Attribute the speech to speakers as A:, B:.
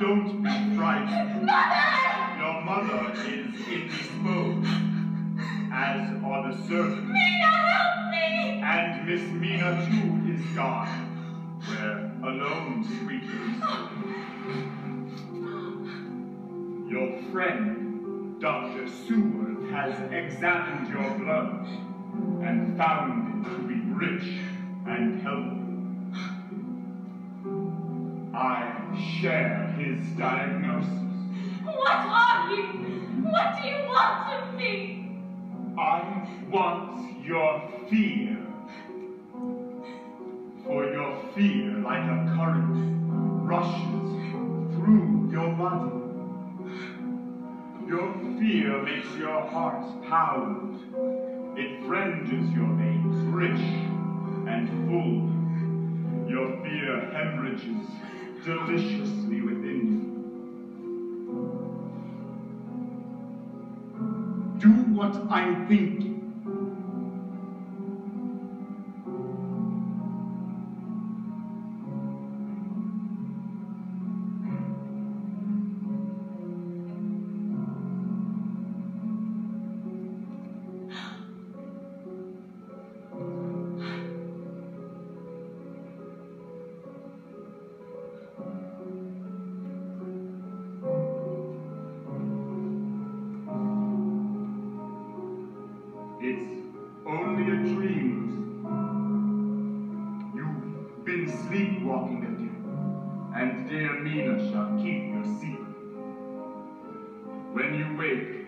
A: don't be frightened.
B: Mother!
A: Your mother is in this indisposed, as are the servants.
B: Mina, help me!
A: And Miss Mina too is gone. Where alone, sweetest. Your friend, Dr. Seward, has examined your blood and found it to be rich share his diagnosis.
B: What are you? What do you want of me?
A: I want your fear. For your fear, like a current, rushes through your body. Your fear makes your heart pound. It renders your veins rich and full. Your fear hemorrhages deliciously within you. Do what I'm thinking. It's only a dream. You've been sleepwalking again, and dear Mina shall keep your secret. When you wake,